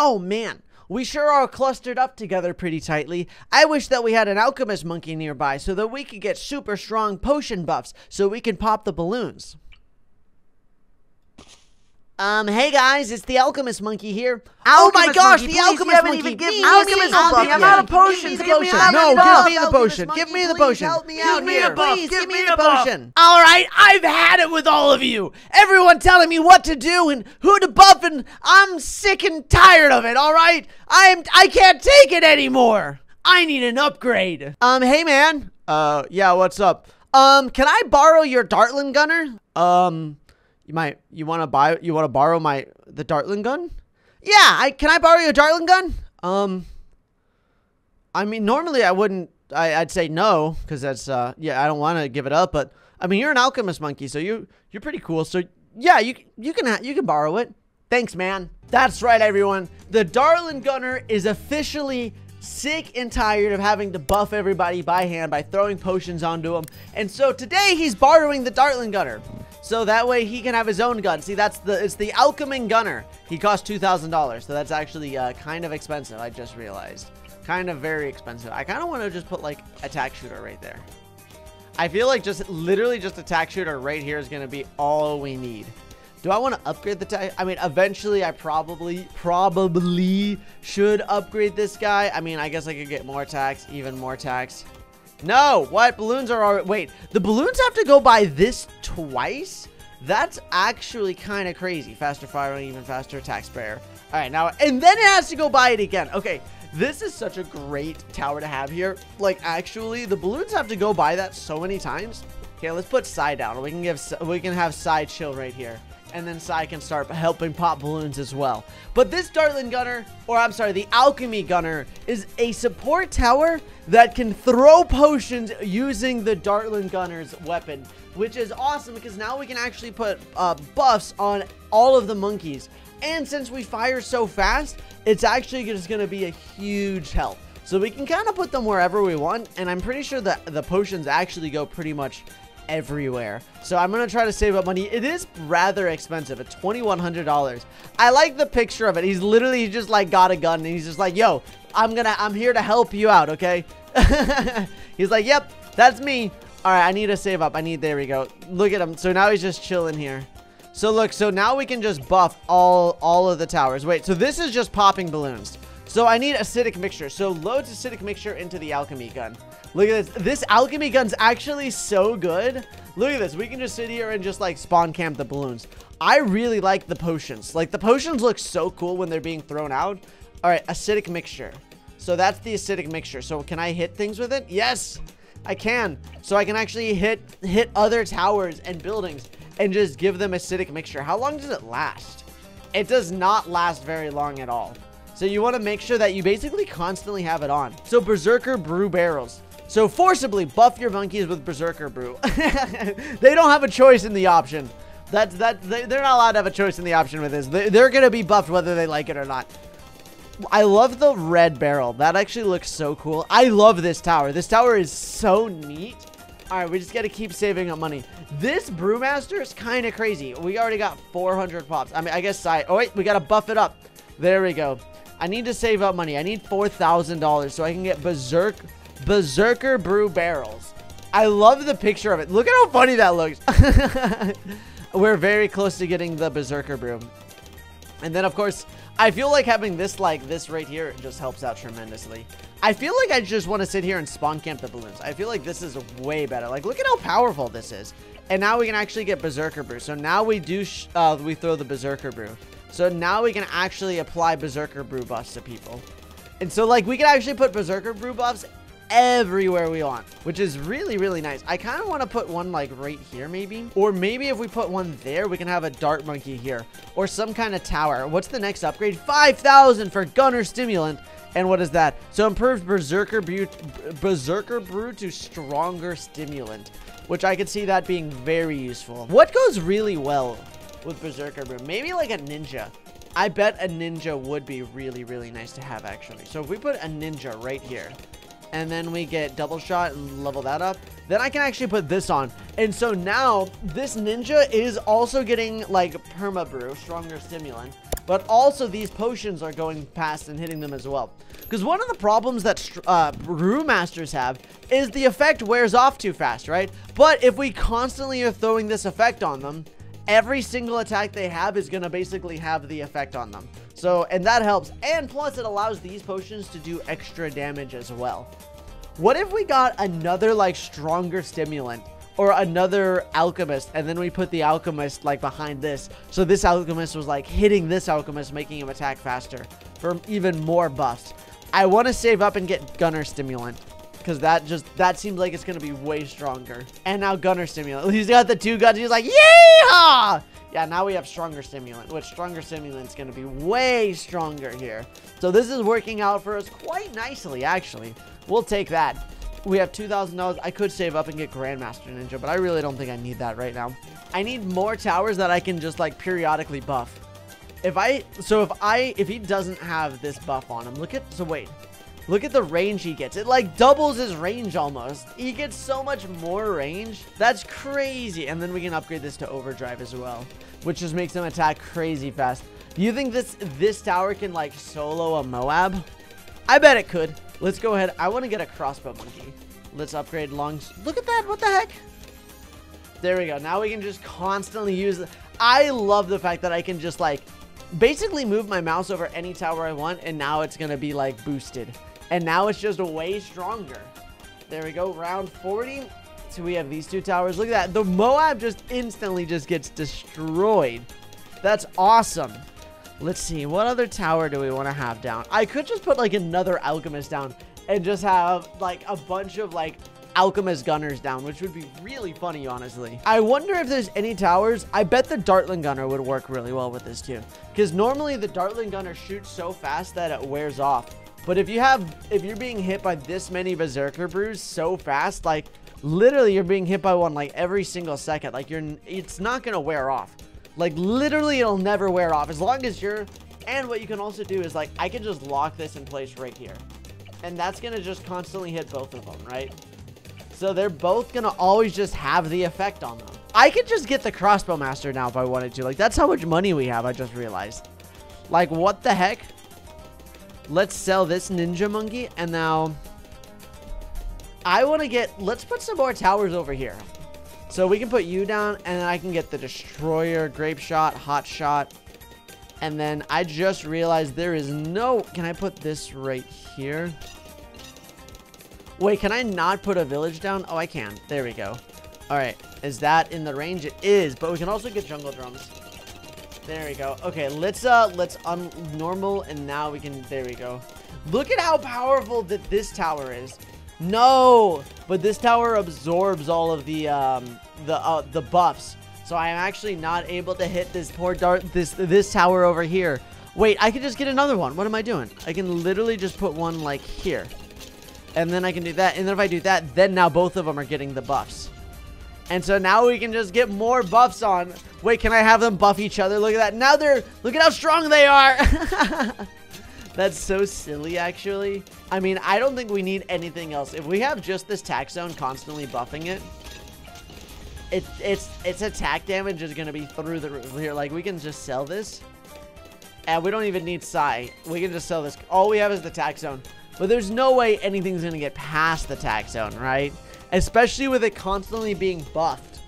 Oh man, we sure are clustered up together pretty tightly. I wish that we had an alchemist monkey nearby so that we could get super strong potion buffs so we can pop the balloons. Um, hey guys, it's the Alchemist Monkey here. oh my gosh, Monkey, the please, Alchemist you haven't Monkey. even given Me, me me, Alchemist me, Monkey. I'm out of Give me potions. the Give me potion. No, give me the Alchemist potion. Monkey, Give me the potion. help me Give out me here. the buff. Please, Give give me me the the buff. potion. All right, I've had it with all of you. Everyone telling me what to do and who to buff, and I'm sick and tired of it. All right, I'm I can't take it anymore. I need an upgrade. Um, hey man. Uh, yeah, what's up? Um, can I borrow your Dartling gunner? Um, you might you want to buy you want to borrow my the Dartling gun? Yeah, I can I borrow your Dartling gun? Um, I mean normally I wouldn't. I, I'd say no because that's uh yeah I don't want to give it up. But I mean you're an alchemist monkey, so you you're pretty cool. So yeah, you you can you can borrow it. Thanks, man. That's right, everyone. The Dartling gunner is officially sick and tired of having to buff everybody by hand by throwing potions onto him. And so today he's borrowing the Dartling gunner. So that way he can have his own gun. See, that's the it's the Alcheming gunner. He costs two thousand dollars, so that's actually uh, kind of expensive. I just realized, kind of very expensive. I kind of want to just put like attack shooter right there. I feel like just literally just attack shooter right here is gonna be all we need. Do I want to upgrade the tech? I mean, eventually I probably, probably should upgrade this guy. I mean, I guess I could get more attacks, even more attacks. No, what? Balloons are already, wait, the balloons have to go by this twice? That's actually kind of crazy. Faster firing, even faster attack sprayer. All right, now, and then it has to go by it again. Okay, this is such a great tower to have here. Like, actually, the balloons have to go by that so many times. Okay, let's put Psi down. We can give we can have Psi chill right here. And then Psi can start helping pop balloons as well. But this Dartling Gunner, or I'm sorry, the Alchemy Gunner, is a support tower that can throw potions using the Dartling Gunner's weapon. Which is awesome because now we can actually put uh, buffs on all of the monkeys. And since we fire so fast, it's actually just going to be a huge help. So we can kind of put them wherever we want. And I'm pretty sure that the potions actually go pretty much everywhere. So I'm going to try to save up money. It is rather expensive at $2,100. I like the picture of it. He's literally just like got a gun and he's just like, yo, I'm going to, I'm here to help you out. Okay. he's like, yep, that's me. All right. I need to save up. I need, there we go. Look at him. So now he's just chilling here. So look, so now we can just buff all, all of the towers. Wait, so this is just popping balloons. So I need acidic mixture. So loads acidic mixture into the alchemy gun. Look at this. This alchemy gun's actually so good. Look at this. We can just sit here and just like spawn camp the balloons. I really like the potions. Like the potions look so cool when they're being thrown out. All right, acidic mixture. So that's the acidic mixture. So can I hit things with it? Yes, I can. So I can actually hit hit other towers and buildings and just give them acidic mixture. How long does it last? It does not last very long at all. So you want to make sure that you basically constantly have it on. So Berserker Brew Barrels. So forcibly buff your monkeys with Berserker Brew. they don't have a choice in the option. That's that they, they're not allowed to have a choice in the option with this. They, they're gonna be buffed whether they like it or not. I love the red barrel. That actually looks so cool. I love this tower. This tower is so neat. All right, we just got to keep saving up money. This Brewmaster is kind of crazy. We already got 400 pops. I mean, I guess I... Oh, wait, we got to buff it up. There we go. I need to save up money. I need $4,000 so I can get Berserk, Berserker Brew Barrels. I love the picture of it. Look at how funny that looks. We're very close to getting the Berserker Brew. And then, of course, I feel like having this like this right here just helps out tremendously. I feel like I just want to sit here and spawn camp the balloons. I feel like this is way better. Like, look at how powerful this is. And now we can actually get Berserker Brew. So now we do, uh, we throw the Berserker Brew. So now we can actually apply Berserker Brew buffs to people. And so, like, we can actually put Berserker Brew buffs everywhere we want, which is really, really nice. I kind of want to put one, like, right here, maybe. Or maybe if we put one there, we can have a Dart Monkey here. Or some kind of tower. What's the next upgrade? 5,000 for Gunner Stimulant. And what is that? So improved Berserker Brew, Berserker Brew to Stronger Stimulant, which I could see that being very useful. What goes really well with Berserker Brew? Maybe like a Ninja. I bet a Ninja would be really, really nice to have, actually. So if we put a Ninja right here, and then we get double shot and level that up, then I can actually put this on. And so now, this Ninja is also getting, like, Perma Brew, Stronger Stimulant. but also these potions are going past and hitting them as well. Because one of the problems that uh, Brewmasters have is the effect wears off too fast, right? But if we constantly are throwing this effect on them, every single attack they have is going to basically have the effect on them. So, and that helps. And plus, it allows these potions to do extra damage as well. What if we got another, like, stronger stimulant? or another alchemist and then we put the alchemist like behind this so this alchemist was like hitting this alchemist making him attack faster for even more buffs i want to save up and get gunner stimulant because that just that seems like it's gonna be way stronger. And now gunner stimulant. He's got the two guns. He's like yeah yeah now we have stronger stimulant which stronger stimulant is gonna be way stronger here. So this is working out for us quite nicely actually. We'll take that. We have $2,000. I could save up and get Grandmaster Ninja, but I really don't think I need that right now. I need more towers that I can just like periodically buff. If I, so if I, if he doesn't have this buff on him, look at, so wait, look at the range he gets. It like doubles his range almost. He gets so much more range. That's crazy. And then we can upgrade this to overdrive as well, which just makes him attack crazy fast. Do you think this, this tower can like solo a Moab? I bet it could. Let's go ahead. I want to get a crossbow monkey. Let's upgrade lungs. Look at that. What the heck? There we go. Now we can just constantly use. I love the fact that I can just like basically move my mouse over any tower I want and now it's going to be like boosted. And now it's just way stronger. There we go. Round 40. So we have these two towers. Look at that. The Moab just instantly just gets destroyed. That's awesome. Let's see. What other tower do we want to have down? I could just put like another alchemist down and just have like a bunch of like alchemist gunners down, which would be really funny, honestly. I wonder if there's any towers. I bet the Dartling gunner would work really well with this too. Because normally the Dartling gunner shoots so fast that it wears off. But if you have, if you're being hit by this many Berserker brews so fast, like literally you're being hit by one like every single second, like you're, it's not going to wear off. Like, literally, it'll never wear off. As long as you're... And what you can also do is, like, I can just lock this in place right here. And that's going to just constantly hit both of them, right? So they're both going to always just have the effect on them. I could just get the crossbow master now if I wanted to. Like, that's how much money we have, I just realized. Like, what the heck? Let's sell this ninja monkey. And now... I want to get... Let's put some more towers over here. So we can put you down, and then I can get the Destroyer, Grape Shot, Hot Shot. And then I just realized there is no... Can I put this right here? Wait, can I not put a village down? Oh, I can. There we go. All right. Is that in the range? It is, but we can also get jungle drums. There we go. Okay, let's uh let's un normal and now we can there we go. Look at how powerful that this tower is. No, but this tower absorbs all of the um, the uh, the buffs. So I am actually not able to hit this poor dart this this tower over here. Wait, I can just get another one. What am I doing? I can literally just put one like here. And then I can do that. And then if I do that, then now both of them are getting the buffs. And so now we can just get more buffs on. Wait, can I have them buff each other? Look at that. Now they're, look at how strong they are. That's so silly, actually. I mean, I don't think we need anything else. If we have just this tack zone constantly buffing it, it it's its attack damage is gonna be through the roof here. Like we can just sell this, and we don't even need Psi. We can just sell this. All we have is the tack zone, but there's no way anything's gonna get past the tack zone, right? Especially with it constantly being buffed.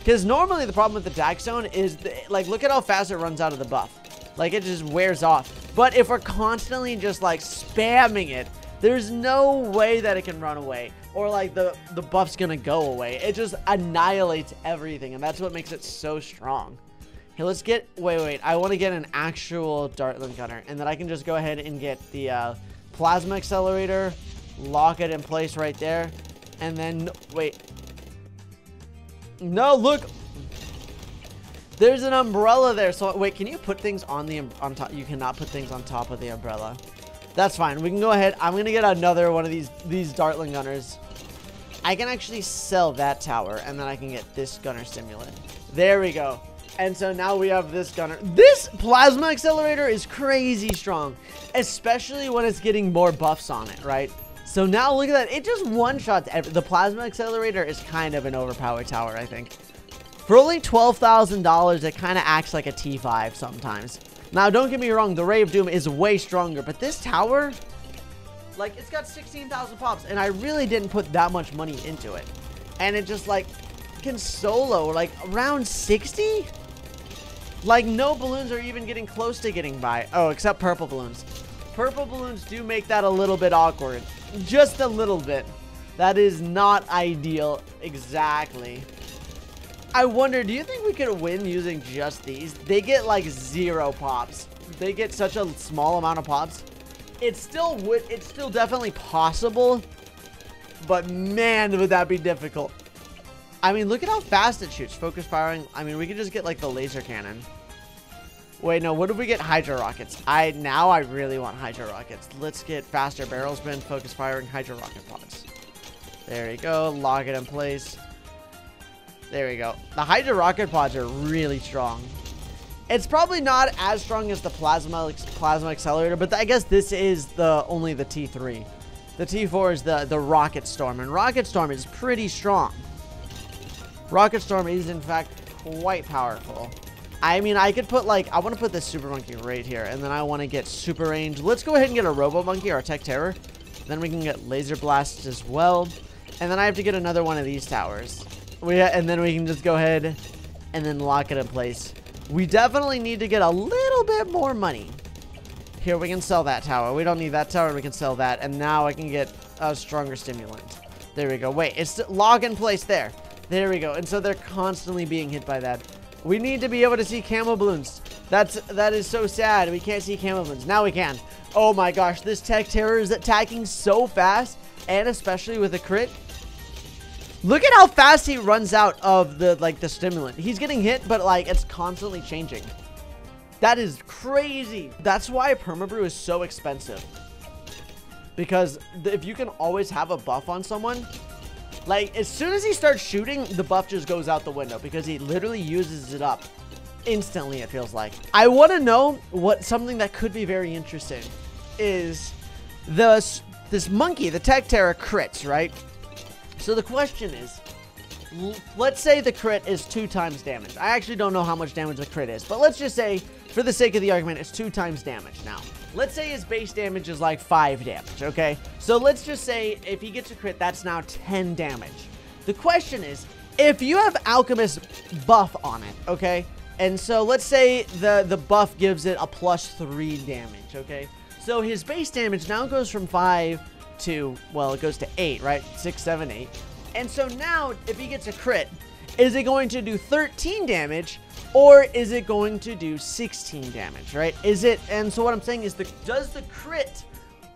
Because normally the problem with the tack zone is, the, like, look at how fast it runs out of the buff. Like, it just wears off. But if we're constantly just, like, spamming it, there's no way that it can run away. Or, like, the, the buff's gonna go away. It just annihilates everything, and that's what makes it so strong. Okay, let's get... Wait, wait. I want to get an actual Dartling Gunner, and then I can just go ahead and get the uh, Plasma Accelerator, lock it in place right there, and then... Wait. No, look! There's an umbrella there. So wait, can you put things on the um, on top? You cannot put things on top of the umbrella. That's fine. We can go ahead. I'm gonna get another one of these these Dartling gunners. I can actually sell that tower, and then I can get this gunner stimulant. There we go. And so now we have this gunner. This plasma accelerator is crazy strong, especially when it's getting more buffs on it, right? So now look at that. It just one-shots. The plasma accelerator is kind of an overpowered tower, I think. For only $12,000, it kind of acts like a T5 sometimes. Now, don't get me wrong, the Ray of Doom is way stronger, but this tower, like, it's got 16,000 pops, and I really didn't put that much money into it. And it just, like, can solo, like, around 60? Like, no balloons are even getting close to getting by. Oh, except purple balloons. Purple balloons do make that a little bit awkward. Just a little bit. That is not ideal. Exactly. I wonder, do you think we could win using just these? They get like zero pops. They get such a small amount of pops. It's still would it's still definitely possible, but man, would that be difficult. I mean, look at how fast it shoots. Focus firing. I mean, we could just get like the laser cannon. Wait, no, what if we get Hydra rockets? I Now I really want Hydra rockets. Let's get faster barrels spin, focus firing, Hydra rocket pods. There you go. Lock it in place. There we go. The Hydra rocket pods are really strong. It's probably not as strong as the plasma plasma accelerator, but I guess this is the only the T3. The T4 is the the Rocket Storm, and Rocket Storm is pretty strong. Rocket Storm is in fact quite powerful. I mean, I could put like I want to put this Super Monkey right here, and then I want to get Super Range. Let's go ahead and get a Robo Monkey or Tech Terror. Then we can get Laser Blast as well, and then I have to get another one of these towers. We and then we can just go ahead and then lock it in place. We definitely need to get a little bit more money. Here, we can sell that tower. We don't need that tower. We can sell that. And now I can get a stronger stimulant. There we go. Wait, it's log in place there. There we go. And so they're constantly being hit by that. We need to be able to see camo balloons. That's that is so sad. We can't see camo balloons. Now we can. Oh my gosh, this tech terror is attacking so fast, and especially with a crit. Look at how fast he runs out of the like the stimulant. He's getting hit, but like it's constantly changing. That is crazy. That's why Permabrew is so expensive. Because if you can always have a buff on someone, like as soon as he starts shooting, the buff just goes out the window because he literally uses it up instantly, it feels like. I want to know what something that could be very interesting is the this monkey, the Tech Terror crits, right? So the question is, let's say the crit is two times damage. I actually don't know how much damage the crit is, but let's just say, for the sake of the argument, it's two times damage. Now, let's say his base damage is like five damage, okay? So let's just say if he gets a crit, that's now 10 damage. The question is, if you have Alchemist buff on it, okay? And so let's say the, the buff gives it a plus three damage, okay? So his base damage now goes from five to, well, it goes to 8, right? 6, 7, 8. And so now, if he gets a crit, is it going to do 13 damage or is it going to do 16 damage, right? Is it, and so what I'm saying is, the does the crit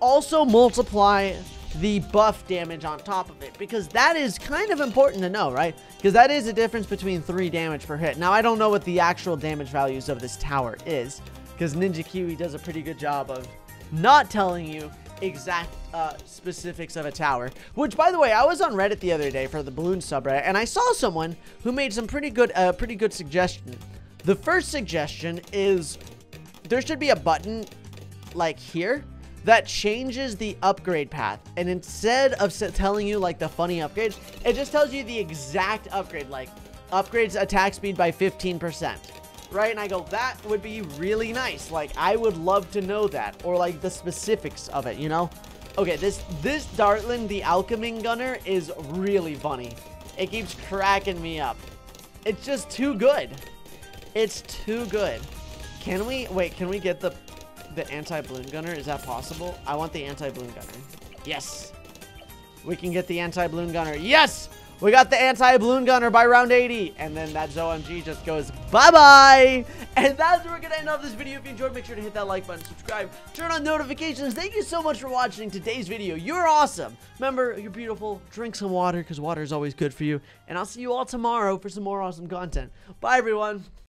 also multiply the buff damage on top of it? Because that is kind of important to know, right? Because that is a difference between 3 damage per hit. Now, I don't know what the actual damage values of this tower is, because Ninja Kiwi does a pretty good job of not telling you exact uh, specifics of a tower. Which, by the way, I was on Reddit the other day for the balloon subreddit, and I saw someone who made some pretty good, uh, pretty good suggestion. The first suggestion is there should be a button like here that changes the upgrade path. And instead of telling you like the funny upgrades, it just tells you the exact upgrade, like upgrades attack speed by 15% right? And I go, that would be really nice. Like, I would love to know that. Or, like, the specifics of it, you know? Okay, this, this Dartling, the Alcheming Gunner, is really funny. It keeps cracking me up. It's just too good. It's too good. Can we, wait, can we get the, the anti-balloon gunner? Is that possible? I want the anti-balloon gunner. Yes. We can get the anti-balloon gunner. Yes! We got the anti-balloon gunner by round 80. And then that ZOMG just goes bye-bye. And that's where we're going to end off this video. If you enjoyed, make sure to hit that like button, subscribe, turn on notifications. Thank you so much for watching today's video. You're awesome. Remember, you're beautiful. Drink some water because water is always good for you. And I'll see you all tomorrow for some more awesome content. Bye, everyone.